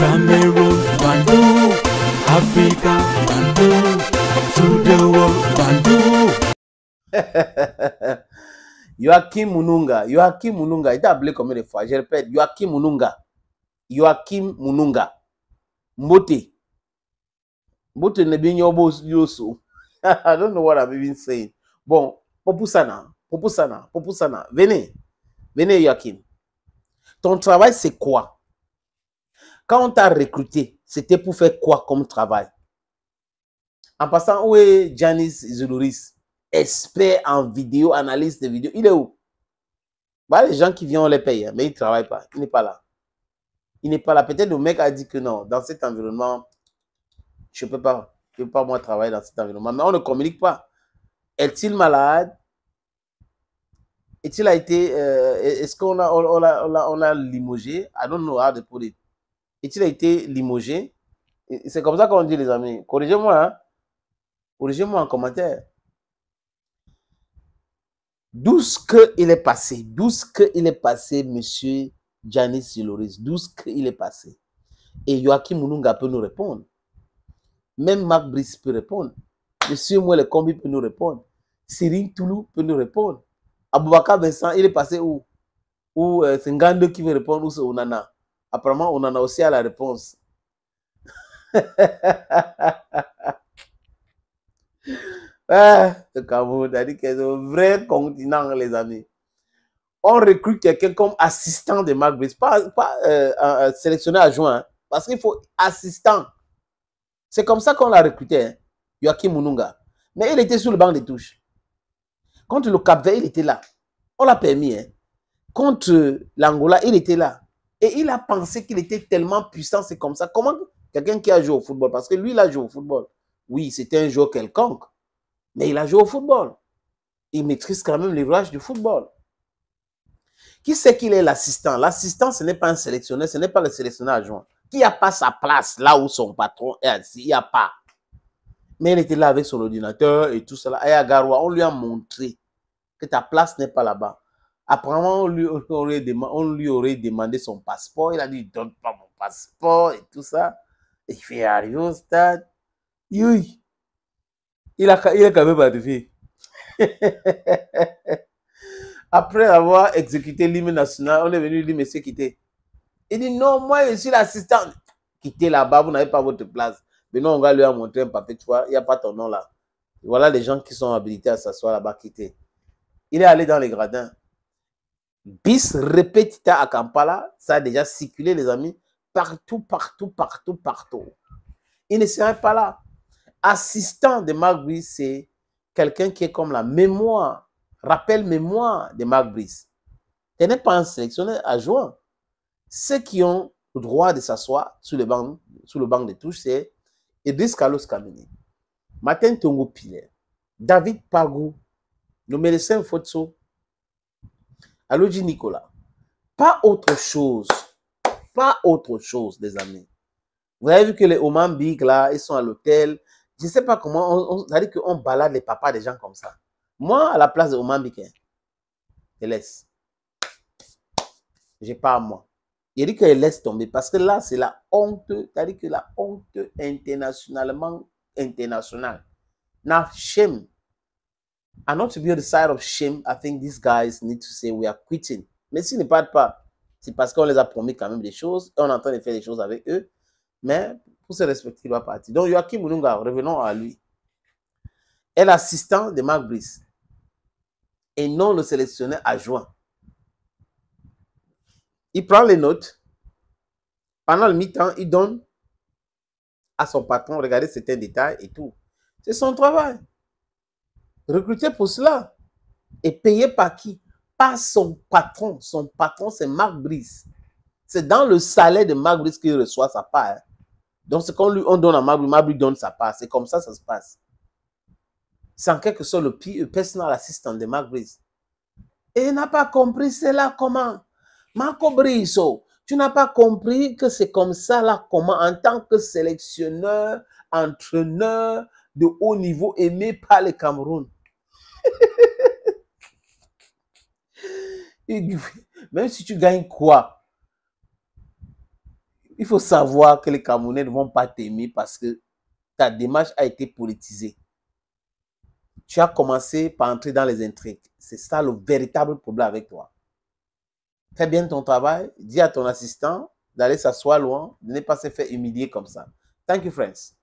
Cameroon, Bandou, Africa, Bandou, to the world, Bandou. Joachim Mununga, Joachim Mununga, il t'a appelé combien de fois Je répète, Joachim Mununga, Joachim Mununga, Mbote, Mbote ne bien yobo yoso. I don't know what I'm even saying. Bon, Popusana, Popusana, Popusana, venez, venez Joachim. Ton travail c'est quoi Quand on t'a recruté, c'était pour faire quoi comme travail? En passant, où est Janice Zuluris expert en vidéo, analyste de vidéo. Il est où? Bah, Les gens qui viennent, on les paye, hein, mais il ne travaille pas. Il n'est pas là. Il n'est pas là. Peut-être le mec a dit que non, dans cet environnement, je ne peux pas, je peux pas moi travailler dans cet environnement. Mais on ne communique pas. Est-il malade? Est-il a été, euh, est-ce qu'on a, on on on limogé? I don't know how to put it. Est-il a été limogé? C'est comme ça qu'on dit, les amis. Corrigez-moi, hein? Corrigez-moi en commentaire. D'où ce qu'il est passé, d'où ce qu'il est passé, monsieur Janis Siloris, d'où ce qu'il est passé? Et Joachim Mununga peut nous répondre. Même Marc Brice peut répondre. Monsieur Mouel Combi peut nous répondre. Cyril Toulou peut nous répondre. Aboubakar Vincent, il est passé où? Ou euh, c'est Ngande qui veut répondre ou c'est Onana? Apparemment, Onana aussi a la réponse. Ah, le Cameroun, a dit que c'est un vrai continent, les amis. On recrute quelqu'un comme assistant de Marc Brice, pas, pas euh, sélectionné adjoint, hein, parce qu'il faut assistant. C'est comme ça qu'on l'a recruté, hein, Joachim Mununga. Mais il était sur le banc des touches. Contre le Cap Vert, il était là. On l'a permis. Hein. Contre l'Angola, il était là. Et il a pensé qu'il était tellement puissant, c'est comme ça. Comment quelqu'un qui a joué au football, parce que lui, il a joué au football. Oui, c'était un joueur quelconque. Mais il a joué au football. Il maîtrise quand même rouages du football. Qui sait qu'il est l'assistant? L'assistant, ce n'est pas un sélectionneur, ce n'est pas le sélectionneur adjoint. Qui n'a pas sa place là où son patron est assis? Il n'y a pas. Mais il était là avec son ordinateur et tout cela. Et à Garoua, on lui a montré que ta place n'est pas là-bas. Apparemment, on lui, aurait demandé, on lui aurait demandé son passeport. Il a dit, donne pas mon passeport et tout ça. Il fait arriver au stade. Oui. Il a, il a quand même arrivé. Après avoir exécuté l'hymne national, on est venu lui dire, monsieur, quittez. Il dit, non, moi, je suis l'assistant. Quittez là-bas, vous n'avez pas votre place. Mais non, on va lui a montré un papier, tu vois, il n'y a pas ton nom là. Voilà les gens qui sont habilités à s'asseoir là-bas, quitter. Il est allé dans les gradins. Bis repetita à Kampala, ça a déjà circulé, les amis, partout, partout, partout, partout. Il ne serait pas là. Assistant de Brice, c'est quelqu'un qui est comme la mémoire, rappel mémoire de Marc Brice. Il n'est pas un sélectionneur adjoint. Ceux qui ont le droit de s'asseoir sur le banc, le banc de touche, c'est Idriss Carlos Kameni, Martin Tongo Pilet, David Pagou, le médecin Fotso, Aloji Nicolas. Pas autre chose. Pas autre chose, les amis. Vous avez vu que les Oman Big, là, ils sont à l'hôtel. Je ne sais pas comment, on, dit qu'on balade les papas des gens comme ça. Moi, à la place de Oman Big, hein, je laisse. Je pas à moi. Il dit qu'elle laisse tomber parce que là, c'est la honte, c'est-à-dire que la honte internationalement internationale. Now, shame. And not to be on the side of shame, I think these guys need to say we are quitting. Mais s'ils ne partent pas, c'est parce qu'on les a promis quand même des choses on est en train de faire des choses avec eux. Mais pour se respecter, il doit partir. Donc, Joachim Mununga, revenons à lui. Est l'assistant de Marc Brice et non le sélectionneur adjoint. Il prend les notes. Pendant le mi-temps, il donne à son patron, regardez certains détails et tout. C'est son travail. Recruté pour cela. Et payé par qui? Par son patron. Son patron, c'est Marc Brice. C'est dans le salaire de Marc Brice qu'il reçoit sa part. Donc, c'est quand lui, on donne à Marc Brice, Marc Brice donne sa part. C'est comme ça ça se passe. C'est en quelque sorte le personal assistant de Marc Brice. Et il n'a pas compris cela comment? Marco Briso, tu n'as pas compris que c'est comme ça là, comment en tant que sélectionneur, entraîneur de haut niveau aimé par le Cameroun. Même si tu gagnes quoi il faut savoir que les Camerounais ne vont pas t'aimer parce que ta démarche a été politisée. Tu as commencé par entrer dans les intrigues. C'est ça le véritable problème avec toi. Fais bien ton travail. Dis à ton assistant d'aller s'asseoir loin, de ne pas se faire humilier comme ça. Thank you, friends.